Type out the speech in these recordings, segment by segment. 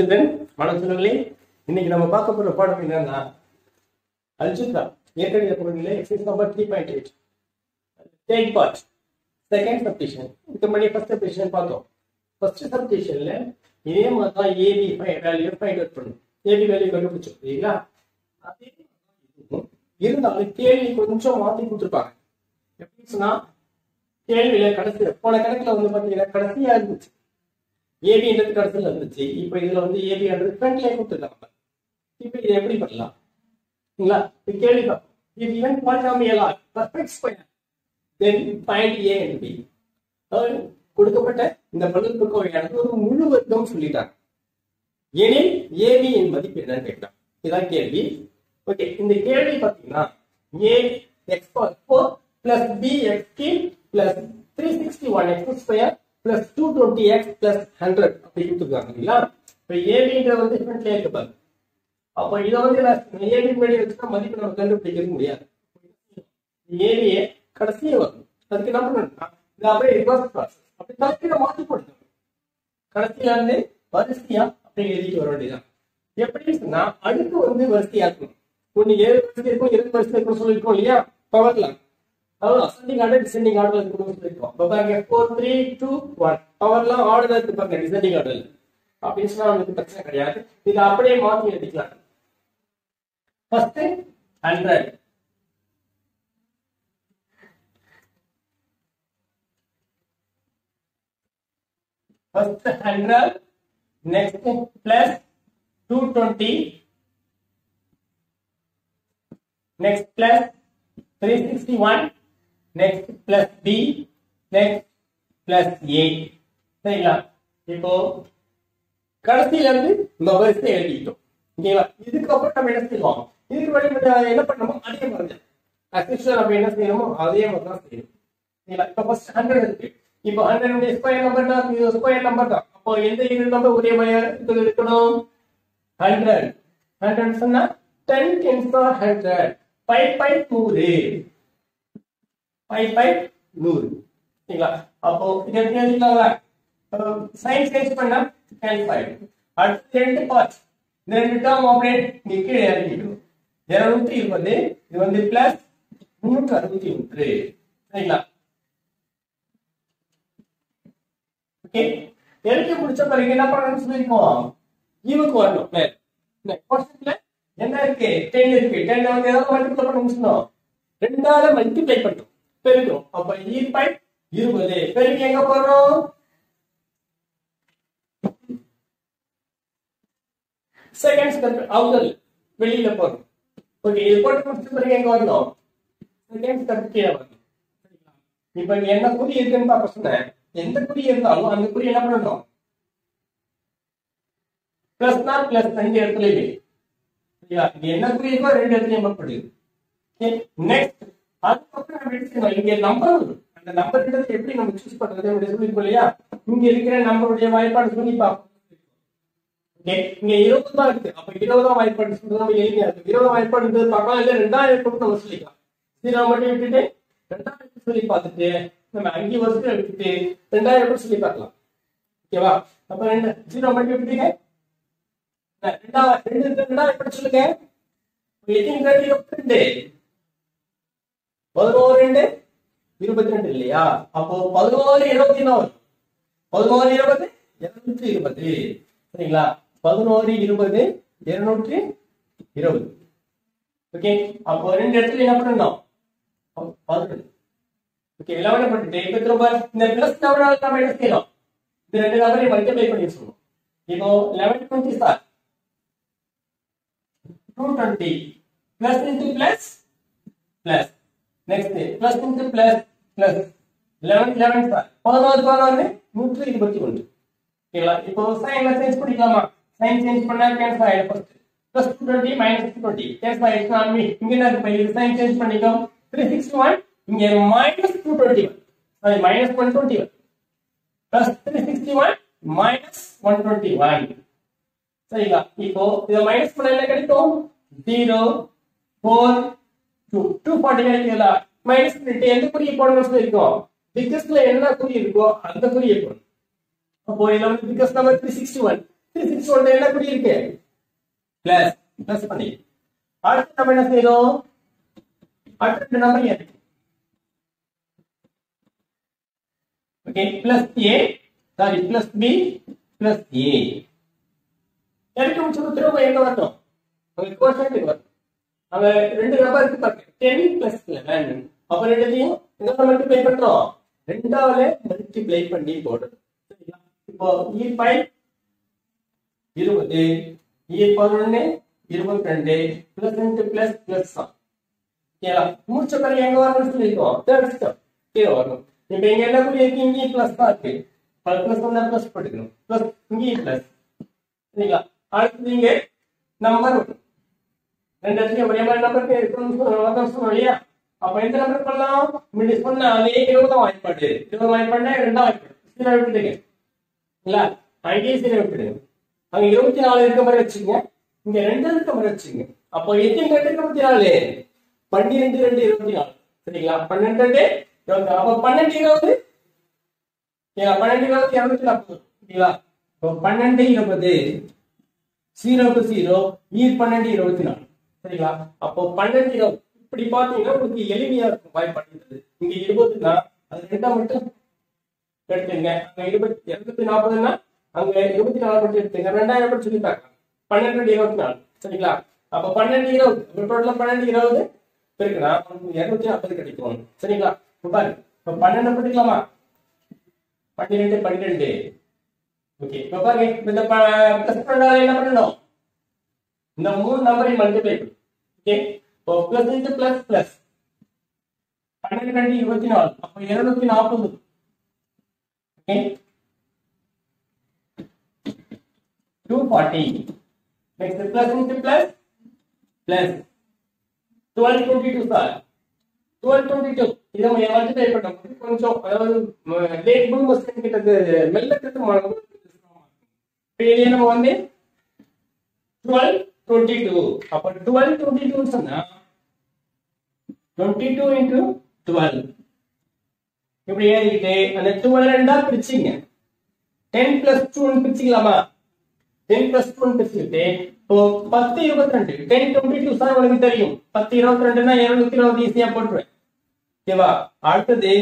Children மாணவர்களே இன்னைக்கு நம்ம பார்க்க போற பாடம் என்னன்னா அல்ஜிப்ரா ஏற்கனவே பகுதியில் exercise number three point eight take part second subdivision இதுக்கு முன்னாடி ஃபர்ஸ்ட் சப்டிஷன் பார்த்தோம். ஃபர்ஸ்ட் சப்டிஷன்ல இதே மாதிரி தான் A B value find out பண்ணும். ஏபி வேல்யூ கண்டுபிடிச்சோம் சரிங்களா அதே இருந்தாலும் கேள்வி கொஞ்சம் மாத்தி கொடுத்துருப்பாங்க. எப்படி சொன்னா கேள்வியில கடைசி போன கணக்குல வந்து பாத்தீங்கன்னா கடைசியா இருந்துச்சு. ஏபின்றது கடைசியில் இருந்துச்சு இப்போ இதுல வந்து ஏபின்றது ஃப்ரண்ட்லேயே கொடுத்துருக்காங்க இப்போ இதை எப்படி பண்ணலாம்? சரிங்களா? இது கேள்வி இது even பாலினாமியலா perfect square then find A and B கொடுக்கப்பட்ட இந்த பல்லுறுப்புக்கோவையானது ஒரு முழு வர்க்கம் சொல்லிட்டாங்க. எனில் ஏபி என் மதிப்பு என்னன்னு கேட்கலாம். இதான் கேள்வி. ஓகே இந்த கேள்வி பார்த்தீங்கன்னா A x power four plus B x Ki plus three sixty one x square plus two twenty x plus hundred அப்படி கொடுத்துருக்காங்க இல்லைங்களா? இப்போ ஏபின்ற வந்து ஃப்ரண்ட்லேயே இருக்கு பாருங்க. அப்போ இதை வந்து ஏபி மேடி வச்சுன்னா மதிப்பு நம்ம கண்டுபிடிக்கிறது முடியாது. ஏபியே கடைசியே வரும் அதுக்கு என்ன பண்ணணும்னா இது அப்படியே ரிவர்ஸ் ப்ராசஸ் அப்படி தலைக்கீழ மாற்றி போடணும் கடைசியில இருந்து வரிசையா அப்படி எழுதிட்டு வர வேண்டியதான் எப்படி சொன்னா அடுத்து வந்து வரிசையா இருக்கணும். ஒண்ணு ஏழு வரிசை இருக்கும் இரண்டு வரிசை இருக்கும் சொல்லியிருக்கோம் இல்லையா? பவர்லாம் அதாவது அசெண்டிங் ஆர்டர் டிசெண்டிங் ஆர்டர் இருக்கணும்னு சொல்லியிருக்கோம் இப்போ பாருங்க ஃபோர் த்ரீ டூ ஒன் பவர்லாம் ஆர்டர் இருக்கு பாருங்க டிசெண்டிங் ஆர்டர் அப்படின்னு சொன்னா நமக்கு பிரச்சனை கிடையாது இதை அப்படியே மாத்தி எழுதிக்கலாம் first hundred first 100 next plus 220 next plus 361 next plus B next plus a. சரிங்களா? இப்போ கடைசியில இருந்து இந்த வரிசை எழுதிட்டோம் ஓகேவா? இதுக்கப்புறம் நம்ம என்ன செய்வோம்? இதுக்கு முன்னாடி என்ன பண்ணணுமோ அதே மாதிரி தான். அசிஸ்டர் நம்ம என்ன செய்யணுமோ அதே மாதிரி தான் செய்யணும். சரிங்களா? இப்போ ஃபர்ஸ்ட் ஹண்ட்ரட் இருக்கு. இப்போ ஹண்ட்ரட் ஸ்கொயர் நம்பர் தான். இது ஸ்கொயர் நம்பர் தான். அப்போ எந்த இரு நம்பர் ஒரே இது இருக்கணும். ஹண்ட்ரட் ஹண்ட்ரட் சொன்னா ten tens hundred five by நூறு ஃபைவ் ஃபைவ் நூறு சரிங்களா அப்போ இதை தெரிஞ்சுக்கலாங்களா சைன் சேஞ்ச் பண்ணா கேன்சல் ஆயிடும் அடுத்து ரெண்டு பார்ட்ஸ் இந்த ரெண்டு டேர்ம் அப்படியே இங்க கீழே இறக்கிடும் இருநூத்தி இருபது இது வந்து பிளஸ் முன்னூற்று அறுபத்தி ஒன்று சரிங்களா ஓகே எழுதி முடிச்ச பிறகு என்ன பண்ணணும்னு சொல்லிருக்கோம் ஈவுக்கு வரணும் மேல் கொஸ்டின்ல என்ன இருக்கு டென் இருக்கு டென் வந்து ஏதாவது மல்டிப்ளை பண்ண முடிச்சோம் ரெண்டாவது மல்டிப்ளை பண்ணும் பெருக்கிறோம் அப்ப e ஈ பை இருபது. பெருக்கி எங்க போடுறோம் செகண்ட் ஸ்டெப் அவுதல் வெளியில போறோம். ஓகே இது போட்டு முடிச்ச பிறகு எங்க வந்தோம் செகண்ட் ஸ்டெப் கீழே வரணும். இப்ப இங்க என்ன குறி இருக்குன்னு பாக்க சொன்னேன். எந்த குறி இருந்தாலும் அந்த குறி என்ன பண்ணணும்? பிளஸ் தான் பிளஸ் ரெண்டு இடத்துலயுமே சரியா? இங்க என்ன குறி இருக்கோ ரெண்டு இடத்துலயும் பண்ணப்படுது நெக்ஸ்ட் அதுக்கப்புறம் நம்ம எடுத்துக்கணும் இங்க நம்பர் அந்த நம்பர் கிட்ட எப்படி நம்ம சூஸ் பண்றது அப்படி சொல்லிருக்கோம் இல்லையா? இங்க இருக்கிற நம்பருடைய வாய்ப்பாடு சொல்லி பார்ப்போம் ஓகே இங்க இருபது தான் இருக்கு. அப்ப இருபதாம் வாய்ப்பாடு சொல்றது நம்ம எளிமையா இருக்கு. இருபதாம் வாய்ப்பாடு பார்க்கலாம். இல்ல ரெண்டாயிரம் நம்ம சொல்லிக்கலாம். ஜீரோ மட்டும் விட்டுட்டு ரெண்டாயிரம் சொல்லி பார்த்துட்டு நம்ம அஞ்சு வருஷம் எடுத்துட்டு ரெண்டாயிரம் கூட சொல்லி பார்க்கலாம். ஓகேவா? அப்ப ரெண்டு ஜீரோ மட்டும் விட்டுட்டீங்க. ரெண்டா ரெண்டு ரெண்டாயிரம் சொல்லுங்க. எத்தனை இருபத்தி ரெண்டு. பதினோரு ரெண்டு இருபத்தி ரெண்டு இல்லையா அப்போ பதினோரு இருபத்தி நாலு பதினோரு இருபது இருநூற்றி இருபது சரிங்களா பதினோரு இருபது இருநூற்றி இருபது ஓகே அப்போ ரெண்டு இடத்துல என்ன பண்ணணும் பதினொன்று ஓகே லெவன் பண்ணிட்டு இப்போ திரும்ப இந்த பிளஸ் லெவனால் நம்ம என்ன செய்யணும் இந்த ரெண்டு நம்பரை மல்டிப்ளை பண்ணி சொல்லணும் இப்போ eleven twenty sir two twenty plus into plus plus next plus into plus plus eleven eleven sir பதினோரு பதினொன்று நூற்றி இருபத்தி ஒன்று ஓகேங்களா இப்போ சைன்ல சேஞ்ச் பண்ணிக்கலாமா சைன் சேஞ்ச் பண்ணா கேன்சல் ஆயிடும் first plus two twenty minus two twenty cancel ஆயிடுச்சுனா இங்க என்ன இருக்கு இது சைன் சேஞ்ச் பண்ணிக்கோ த்ரீ சிக்ஸ்டி ஒன் இங்க minus two twenty one sorry minus one twenty one plus three sixty one minus one twenty one சரிங்களா இப்போ இதை மைனஸ் பண்ண என்ன கிடைக்கும் zero four two two forty கிடைக்கல மைனஸ் பண்ணிட்டு எந்த குறியை போடணும்னு சொல்லியிருக்கோம் பிக்கஸ்ட்ல என்ன குறி இருக்கோ அந்த குறியை போடணும் அப்போ இதுல வந்து biggest number three sixty one three six one என்ன குறி இருக்கு பிளஸ் பிளஸ் பண்ணி அடுத்து நம்ம என்ன செய்யணும் அடுத்த number A okay plus A sorry plus B plus A எனக்கு முடிச்சது திரும்ப எங்க வரட்டும் அங்க கோஷன்ட் வரும் அவ ரெண்டு நம்பர் இருக்கு பாருங்க டென் பிளஸ் லெவன் அப்ப ரெண்டுத்தையும் எங்க மல்டிப்ளை பண்றோம். ரெண்டாவது மல்டிப்ளை பண்ணி போடுறோம். இப்போ இ ஃபைவ் இருபது இ பதினொன்னு இருபத்தி ரெண்டு பிளஸ் ரெண்டு பிளஸ் பிளஸ் தான் ஓகேங்களா? முடிச்ச பிறகு எங்க வரணும்னு சொல்லியிருக்கோம். தேர்ட் ஸ்டெப் கீழே வரணும். இப்ப இங்க என்ன குறி இருக்கு இங்கேயும் பிளஸ் தான் இருக்கு. பிளஸ் வந்தா பிளஸ் போட்டுக்கணும். பிளஸ் இங்கேயும் பிளஸ் சரிங்களா? அடுத்து நீங்க நம்பர் ரெண்டு இடத்துலயும் ஒரே மாதிரி நம்பர் இருக்கணும்னு இல்லையா அப்ப எந்த நம்பர் பண்ணலாம் முன்னாடி சொன்ன அதே இருபதாம் வாய்ப்பாடு இருபது வாய்ப்பாடுனா ரெண்டாம் வாய்ப்பாடு சீரோ விட்டுடுங்க இல்ல அங்கேயே சீரோ விட்டுடுங்க அங்க இருபத்தி நாலு இருக்க மாதிரி வச்சுங்க இங்க ரெண்டு இருக்க மாதிரி வச்சுங்க அப்போ எத்தனை ரெண்டு இருபத்தி நாலு பன்னிரெண்டு ரெண்டு இருபத்தி நாலு சரிங்களா பன்னெண்டு ரெண்டு இருபத்தி நாலு அப்போ பன்னெண்டு இருபது ஏன்னா பன்னெண்டு இருபத்தி இருநூத்தி நாற்பது சரிங்களா பன்னெண்டு இருபது ஜீரோக்கு ஜீரோ ஈர் பன்னெண்டு இருபத்தி நாலு சரிங்களா? அப்போ பன்னெண்டு இப்படி பாத்தீங்கன்னா உங்களுக்கு எளிமையா இருக்கும். வாய்ப்பாடுறது இங்க இருபதுன்னா அது ரெண்டா மட்டும் எடுத்துங்க. அங்க இருபத்தி இருநூத்தி நாற்பதுன்னா அங்க இருபத்தி நாலு மட்டும் எடுத்துங்க. ரெண்டாயிரம் மட்டும் சொல்லிட்டாங்க பன்னெண்டு இருபத்தி நாலு. சரிங்களா? அப்ப பன்னெண்டு இருபது. டோட்டலா பன்னெண்டு இருபது இருக்குன்னா இருநூத்தி நாற்பது கிடைக்கும். சரிங்களா? இப்ப பாருங்க. இப்ப பன்னெண்டு பண்ணிக்கலாமா? பன்னிரெண்டு பன்னிரெண்டு. ஓகே. இப்ப பாருங்க. இந்த பிளஸ் என்ன பண்ணணும்? இந்த மூணு நம்பரையும் மல்டிப்ளை பண்ணு ஓகே இப்போ பிளஸ் இன்ட்டு பிளஸ் பிளஸ் பன்னெண்டு ரெண்டு இருபத்தி நாலு அப்போ இருநூத்தி நாற்பது okay two forty next plus into plus plus twelve twenty two sir twelve twenty two இதை மல்டிப்ளை பண்ணும்போது கொஞ்சம் அதாவது லேட் மூணு பர்சன்ட் கிட்ட மெல்ல கட்டு இது நம்ம வந்து டுவெல் டுவெண்ட்டி டூ அப்ப டுவெல் டுவெண்ட்டி டூ சொன்னா டுவெண்ட்டி டூ இன்டூ டுவெல் இப்படி ஏறிக்கிட்டு அந்த டுவெல் ரெண்டா பிரிச்சிங்க. டென் பிளஸ் டூன்னு பிரிச்சுக்கலாமா? டென் பிளஸ் டூன்னு பிரிச்சுக்கிட்டு இப்போ பத்து இருபத்தி ரெண்டு டென் டுவெண்ட்டி டூ சார் உனக்கு தெரியும். பத்து இருபத்தி ரெண்டுனா இருநூத்தி இருபது ஈஸியா போட்டுருவேன். ஓகேவா அடுத்தது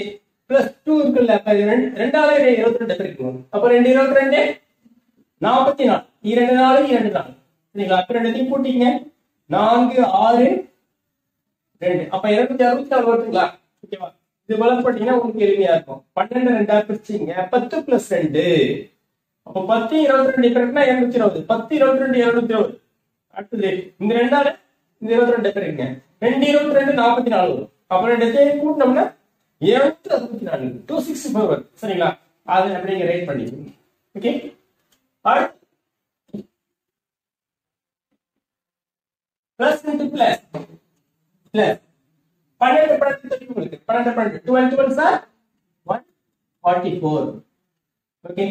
பிளஸ் டூ இருக்குல்ல அப்ப ரெண்டாவது இருபத்தி ரெண்டு பிரிக்கணும். அப்ப ரெண்டு இருபத்தி ரெண்டு நாற்பத்தி நாலு. இரண்டு நாலு இரண்டு நாலு. சரிங்களா அப்ப ரெண்டுத்தையும் கூட்டிங்க நான்கு ஆறு ரெண்டு. அப்ப இருநூத்தி அறுபத்தி நாலு வருதுங்களா? ஓகேவா? இது போல போட்டீங்கன்னா உங்களுக்கு எளிமையா இருக்கும். பன்னெண்டு ரெண்டா பிரிச்சிங்க. பத்து பிளஸ் ரெண்டு. அப்ப பத்து இருபத்தி ரெண்டு. கரெக்ட்னா இருநூத்தி இருபது. பத்து இருபத்தி ரெண்டு இருநூத்தி இருபது. அடுத்தது இந்த ரெண்டால இந்த இருபத்தி ரெண்டு பிறகுங்க ரெண்டு இருபத்தி ரெண்டு நாற்பத்தி நாலு வரும். அப்ப ரெண்டு கூட்டினோம்னா இருநூத்தி அறுபத்தி நாலு. டூ சிக்ஸ்டி ஃபோர் சரிங்களா? அதை அப்படிங்க ரைட் பண்ணிக்கோங்க. ஓகே அடுத்து பிளஸ் இன்டு பிளஸ் பிளஸ் பன்னெண்டு பன்னெண்டு தெரியும் உங்களுக்கு. பன்னெண்டு பன்னெண்டு. Twelve twelve sir one forty four okay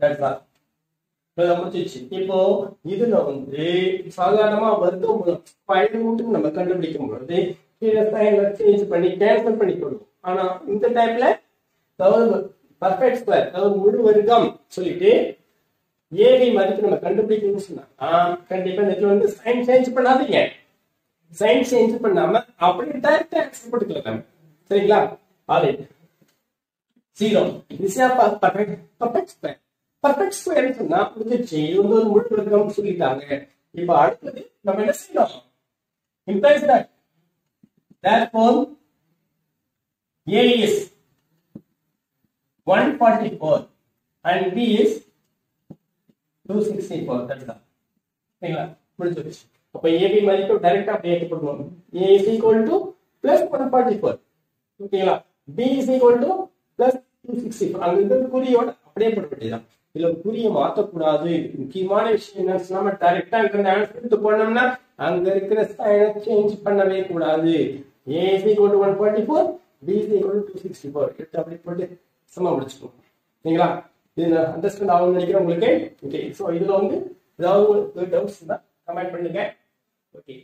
that's all முடிச்சிச்சு இப்போ இதுல வந்து சாதாரணமா வந்து மூலம் மட்டும் நம்ம கண்டுபிடிக்கும் பொழுது கீழே சேஞ்ச் பண்ணி கேன்சல் பண்ணி கொடுக்கும் ஆனா இந்த டைம்ல அதாவது பர்ஃபெக்ட் ஸ்கொயர் அதாவது முழு வர்க்கம் சொல்லிட்டு ஏவி மதிப்பு நம்ம கண்டுபிடிக்கணும்னு சொன்னா? கண்டிப்பா இதுல வந்து சைன் சேஞ்ச் பண்ணாதீங்க. சைன் சேஞ்ச் பண்ணாம அப்படியே டைரக்டா ஆன்சர் போட்டுக்கலாம் சரிங்களா? அது zero this perfect perfect square perfect square சொன்னா முடிஞ்சிச்சு இது வந்து ஒரு முழு வர்க்கம் சொல்லிட்டாங்க. இப்போ அடுத்தது நம்ம என்ன செய்யணும்? Implies that. Therefore A is 144 and B is two sixty four தான் சரிங்களா? முடிஞ்சிருச்சு அப்ப ஏபி மதிப்பு டைரக்டா அப்படியே எடுத்துக்கணும் A is equal to plus one forty four ஓகேங்களா? B is equal to plus two sixty four அங்க இருந்து குறியோட அப்படியே போட வேண்டியதான் இதுல குறிய மாத்தக்கூடாது முக்கியமான விஷயம் என்னன்னு நம்ம டைரக்டா இருக்கிற ஆன்சர் எடுத்து போனோம்னா அங்க இருக்கிற சைனை சேஞ்ச் பண்ணவே கூடாது. A is equal to one forty four B is equal to two sixty four எடுத்து அப்படியே போட்டு சும்மா முடிச்சுக்கோங்க சரிங்களா? இது அண்டர்ஸ்டாண்ட் ஆகும் நினைக்கிறேன் உங்களுக்கு. ஓகே ஸோ இதுல வந்து ஏதாவது டவுட்ஸ் தான் கமெண்ட் பண்ணுங்க. ஓகே